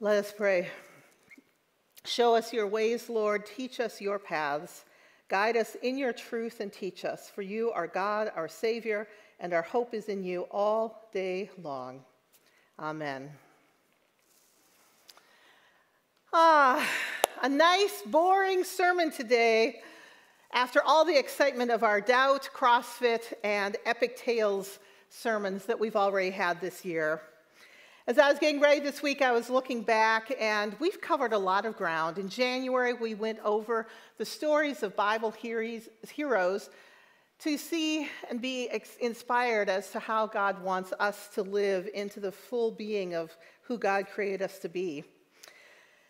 Let us pray. Show us your ways, Lord. Teach us your paths. Guide us in your truth and teach us, for you are God, our Savior, and our hope is in you all day long. Amen. Ah, a nice, boring sermon today after all the excitement of our Doubt, CrossFit, and Epic Tales sermons that we've already had this year. As I was getting ready this week, I was looking back, and we've covered a lot of ground. In January, we went over the stories of Bible heroes to see and be inspired as to how God wants us to live into the full being of who God created us to be.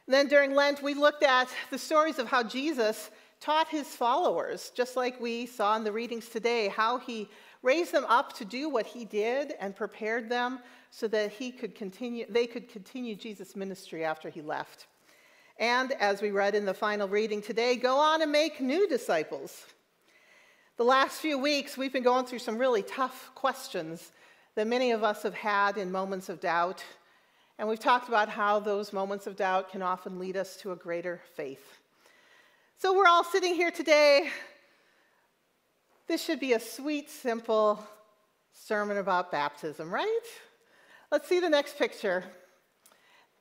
And then during Lent, we looked at the stories of how Jesus taught his followers, just like we saw in the readings today, how he raised them up to do what he did and prepared them so that he could continue, they could continue Jesus' ministry after he left. And as we read in the final reading today, go on and make new disciples. The last few weeks, we've been going through some really tough questions that many of us have had in moments of doubt. And we've talked about how those moments of doubt can often lead us to a greater faith. So we're all sitting here today. This should be a sweet, simple sermon about baptism, right? Let's see the next picture.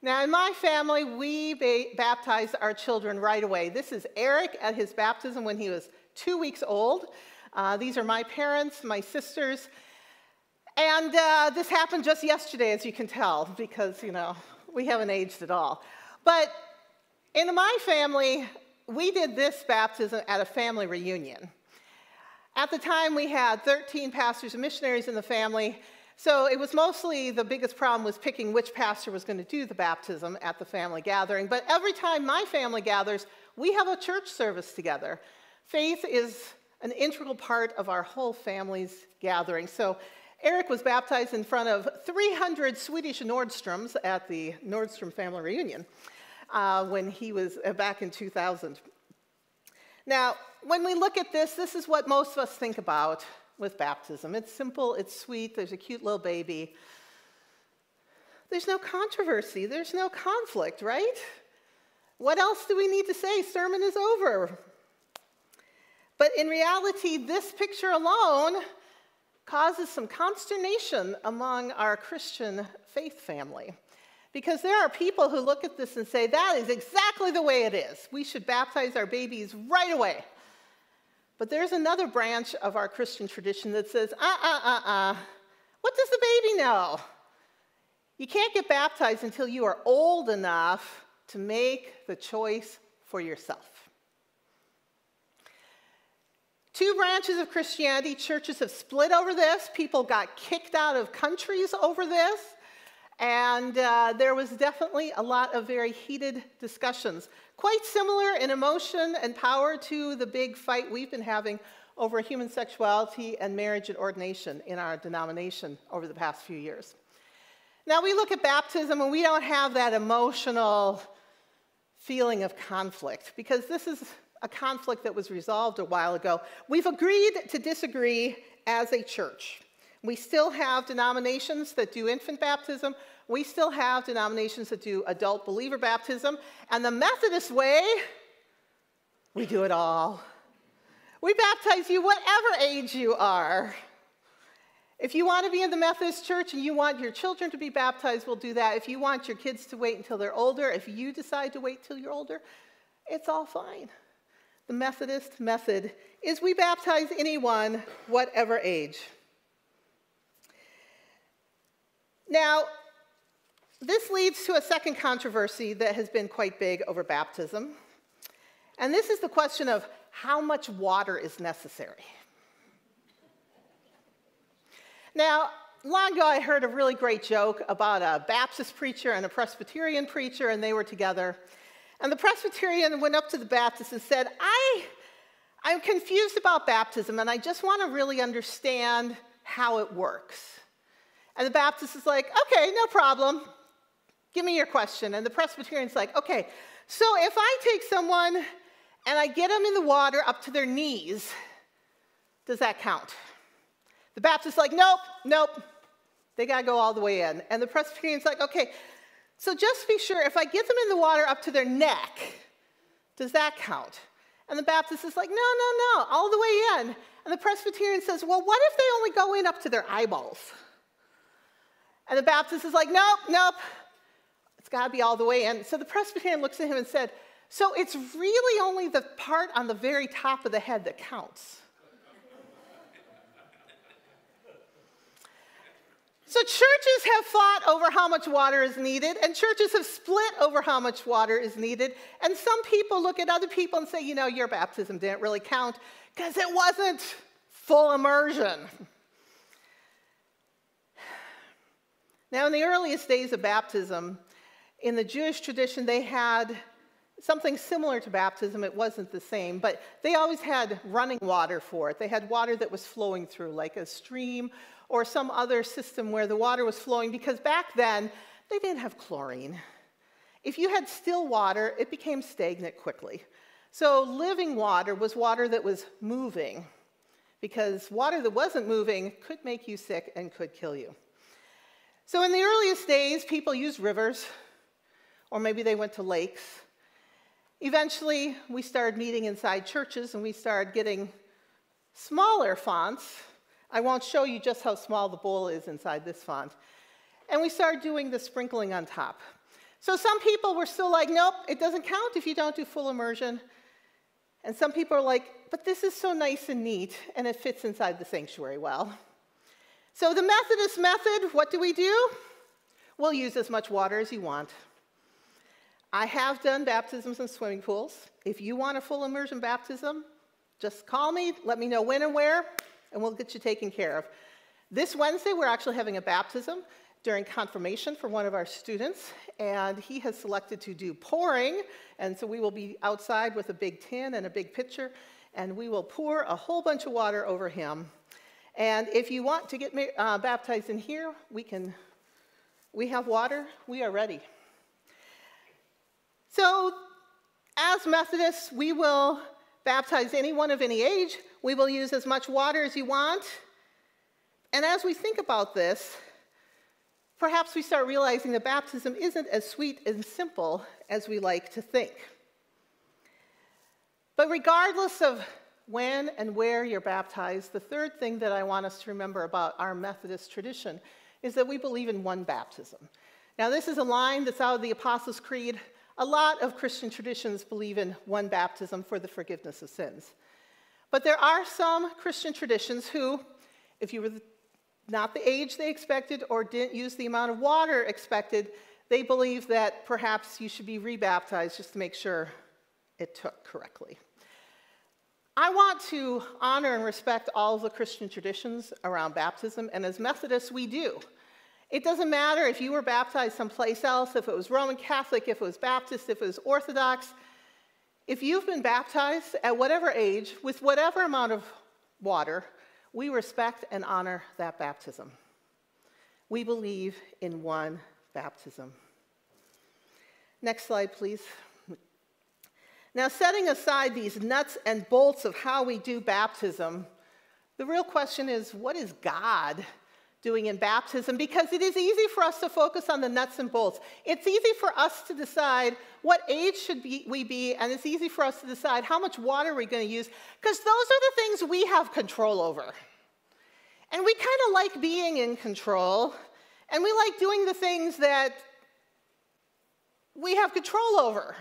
Now, in my family, we ba- baptize our children right away. This is Eric at his baptism when he was two weeks old. Uh, these are my parents, my sisters. And uh, this happened just yesterday, as you can tell, because, you know, we haven't aged at all. But in my family, we did this baptism at a family reunion. At the time, we had 13 pastors and missionaries in the family, so it was mostly the biggest problem was picking which pastor was going to do the baptism at the family gathering. But every time my family gathers, we have a church service together. Faith is an integral part of our whole family's gathering. So Eric was baptized in front of 300 Swedish Nordstroms at the Nordstrom family reunion uh, when he was uh, back in 2000. Now, when we look at this, this is what most of us think about with baptism. It's simple, it's sweet, there's a cute little baby. There's no controversy, there's no conflict, right? What else do we need to say? Sermon is over. But in reality, this picture alone causes some consternation among our Christian faith family. Because there are people who look at this and say, that is exactly the way it is. We should baptize our babies right away. But there's another branch of our Christian tradition that says, uh uh uh uh, what does the baby know? You can't get baptized until you are old enough to make the choice for yourself. Two branches of Christianity, churches have split over this. People got kicked out of countries over this. And uh, there was definitely a lot of very heated discussions, quite similar in emotion and power to the big fight we've been having over human sexuality and marriage and ordination in our denomination over the past few years. Now, we look at baptism and we don't have that emotional feeling of conflict because this is a conflict that was resolved a while ago. We've agreed to disagree as a church. We still have denominations that do infant baptism. We still have denominations that do adult believer baptism. And the Methodist way, we do it all. We baptize you whatever age you are. If you want to be in the Methodist church and you want your children to be baptized, we'll do that. If you want your kids to wait until they're older, if you decide to wait till you're older, it's all fine. The Methodist method is we baptize anyone, whatever age. Now, this leads to a second controversy that has been quite big over baptism. And this is the question of how much water is necessary. Now, long ago, I heard a really great joke about a Baptist preacher and a Presbyterian preacher, and they were together. And the Presbyterian went up to the Baptist and said, I, I'm confused about baptism, and I just want to really understand how it works. And the Baptist is like, okay, no problem. Give me your question. And the Presbyterian's like, okay, so if I take someone and I get them in the water up to their knees, does that count? The Baptist's like, nope, nope. They got to go all the way in. And the Presbyterian's like, okay, So just be sure if I get them in the water up to their neck, does that count? And the Baptist is like, no, no, no, all the way in. And the Presbyterian says, well, what if they only go in up to their eyeballs? And the Baptist is like, nope, nope, it's got to be all the way in. So the Presbyterian looks at him and said, so it's really only the part on the very top of the head that counts. So, churches have fought over how much water is needed, and churches have split over how much water is needed. And some people look at other people and say, you know, your baptism didn't really count because it wasn't full immersion. Now, in the earliest days of baptism, in the Jewish tradition, they had something similar to baptism. It wasn't the same, but they always had running water for it. They had water that was flowing through, like a stream or some other system where the water was flowing, because back then they didn't have chlorine. If you had still water, it became stagnant quickly. So living water was water that was moving, because water that wasn't moving could make you sick and could kill you. So in the earliest days, people used rivers, or maybe they went to lakes. Eventually, we started meeting inside churches and we started getting smaller fonts I won't show you just how small the bowl is inside this font. And we started doing the sprinkling on top. So some people were still like, nope, it doesn't count if you don't do full immersion. And some people are like, but this is so nice and neat, and it fits inside the sanctuary well. So the Methodist method, what do we do? We'll use as much water as you want. I have done baptisms in swimming pools. If you want a full immersion baptism, just call me, let me know when and where, and we'll get you taken care of. This Wednesday, we're actually having a baptism during confirmation for one of our students, and he has selected to do pouring, and so we will be outside with a big tin and a big pitcher, and we will pour a whole bunch of water over him. And if you want to get uh, baptized in here, we can, we have water, we are ready. So, as Methodists, we will baptize anyone of any age. We will use as much water as you want. And as we think about this, perhaps we start realizing that baptism isn't as sweet and simple as we like to think. But regardless of when and where you're baptized, the third thing that I want us to remember about our Methodist tradition is that we believe in one baptism. Now, this is a line that's out of the Apostles' Creed. A lot of Christian traditions believe in one baptism for the forgiveness of sins. But there are some Christian traditions who, if you were not the age they expected or didn't use the amount of water expected, they believe that perhaps you should be rebaptized just to make sure it took correctly. I want to honor and respect all of the Christian traditions around baptism, and as Methodists, we do. It doesn't matter if you were baptized someplace else, if it was Roman Catholic, if it was Baptist, if it was Orthodox, if you've been baptized at whatever age, with whatever amount of water, we respect and honor that baptism. We believe in one baptism. Next slide, please. Now, setting aside these nuts and bolts of how we do baptism, the real question is what is God doing in baptism because it is easy for us to focus on the nuts and bolts. It's easy for us to decide what age should be, we be, and it's easy for us to decide how much water we're going to use because those are the things we have control over. And we kind of like being in control, and we like doing the things that we have control over.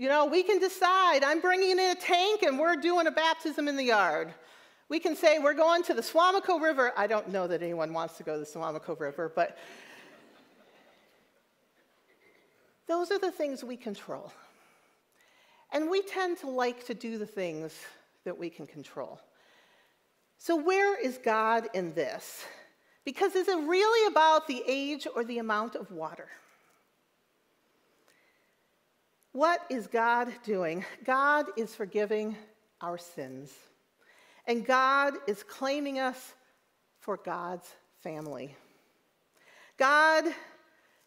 You know, we can decide, I'm bringing in a tank and we're doing a baptism in the yard. We can say we're going to the Suamico River. I don't know that anyone wants to go to the Suamico River, but those are the things we control. And we tend to like to do the things that we can control. So, where is God in this? Because is it really about the age or the amount of water? What is God doing? God is forgiving our sins. And God is claiming us for God's family. God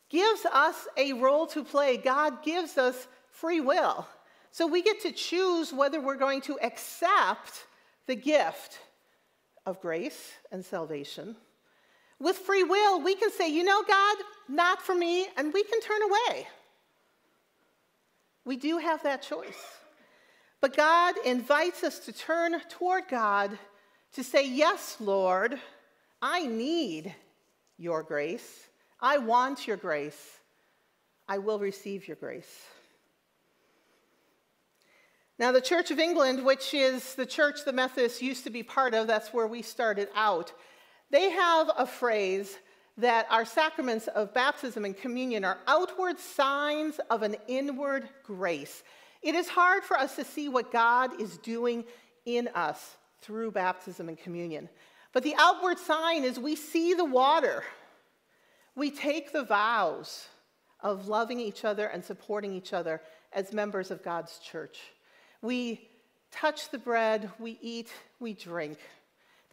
gives us a role to play, God gives us free will. So we get to choose whether we're going to accept the gift of grace and salvation. With free will, we can say, you know, God, not for me, and we can turn away. We do have that choice. But God invites us to turn toward God to say, Yes, Lord, I need your grace. I want your grace. I will receive your grace. Now, the Church of England, which is the church the Methodists used to be part of, that's where we started out, they have a phrase that our sacraments of baptism and communion are outward signs of an inward grace. It is hard for us to see what God is doing in us through baptism and communion. But the outward sign is we see the water, we take the vows of loving each other and supporting each other as members of God's church. We touch the bread, we eat, we drink.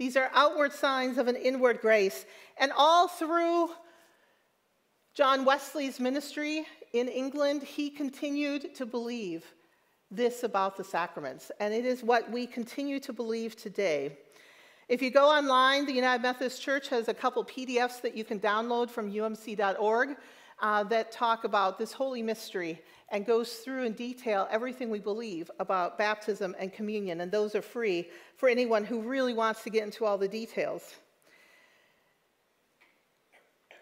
These are outward signs of an inward grace. And all through John Wesley's ministry in England, he continued to believe this about the sacraments. And it is what we continue to believe today. If you go online, the United Methodist Church has a couple PDFs that you can download from umc.org uh, that talk about this holy mystery and goes through in detail everything we believe about baptism and communion. And those are free for anyone who really wants to get into all the details.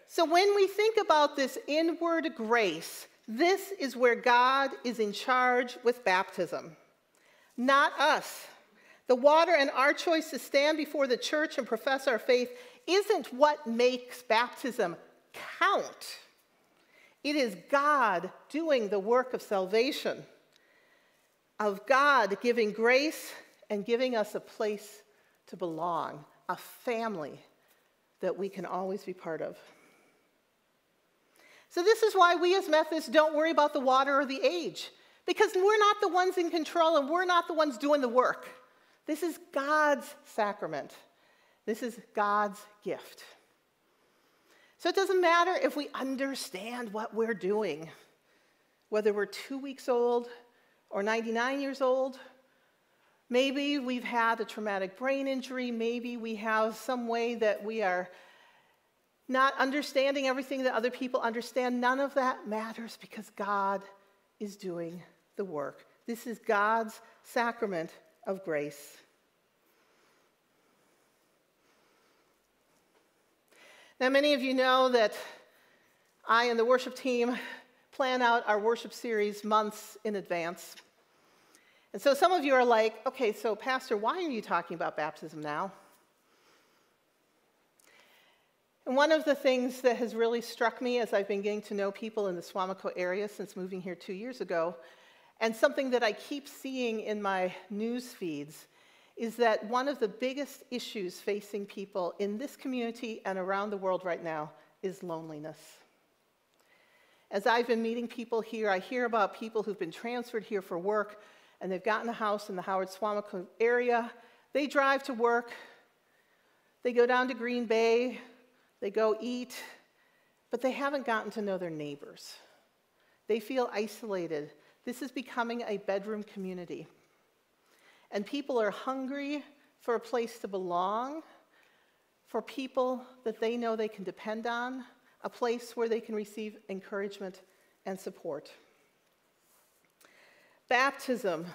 So, when we think about this inward grace, this is where God is in charge with baptism, not us. The water and our choice to stand before the church and profess our faith isn't what makes baptism count. It is God doing the work of salvation, of God giving grace and giving us a place to belong, a family that we can always be part of. So, this is why we as Methodists don't worry about the water or the age, because we're not the ones in control and we're not the ones doing the work. This is God's sacrament. This is God's gift. So it doesn't matter if we understand what we're doing, whether we're two weeks old or 99 years old. Maybe we've had a traumatic brain injury. Maybe we have some way that we are not understanding everything that other people understand. None of that matters because God is doing the work. This is God's sacrament of grace. Now, many of you know that I and the worship team plan out our worship series months in advance. And so some of you are like, okay, so Pastor, why are you talking about baptism now? And one of the things that has really struck me as I've been getting to know people in the Suamico area since moving here two years ago and something that I keep seeing in my news feeds is that one of the biggest issues facing people in this community and around the world right now is loneliness. As I've been meeting people here, I hear about people who've been transferred here for work and they've gotten a house in the Howard Suamico area. They drive to work, they go down to Green Bay, they go eat, but they haven't gotten to know their neighbors. They feel isolated. This is becoming a bedroom community. And people are hungry for a place to belong, for people that they know they can depend on, a place where they can receive encouragement and support. Baptism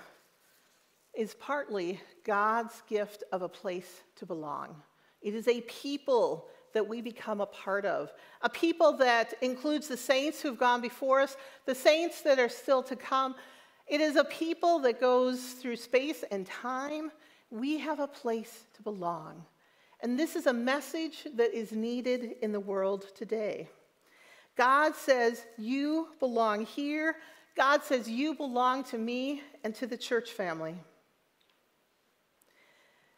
is partly God's gift of a place to belong. It is a people that we become a part of, a people that includes the saints who've gone before us, the saints that are still to come. It is a people that goes through space and time. We have a place to belong. And this is a message that is needed in the world today. God says, You belong here. God says, You belong to me and to the church family.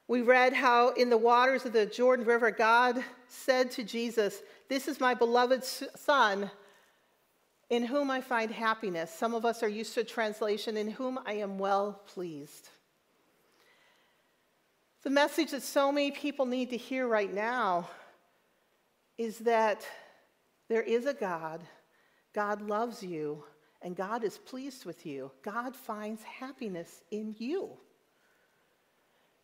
We read how in the waters of the Jordan River, God said to Jesus, This is my beloved Son, in whom I find happiness. Some of us are used to translation, In whom I am well pleased. The message that so many people need to hear right now is that there is a God, God loves you, and God is pleased with you. God finds happiness in you.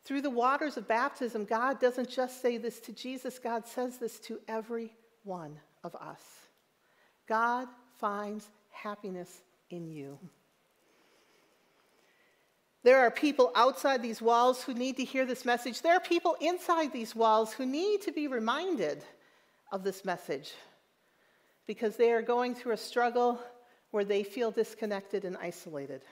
Through the waters of baptism, God doesn't just say this to Jesus, God says this to every one of us. God finds happiness in you. There are people outside these walls who need to hear this message. There are people inside these walls who need to be reminded of this message because they are going through a struggle where they feel disconnected and isolated.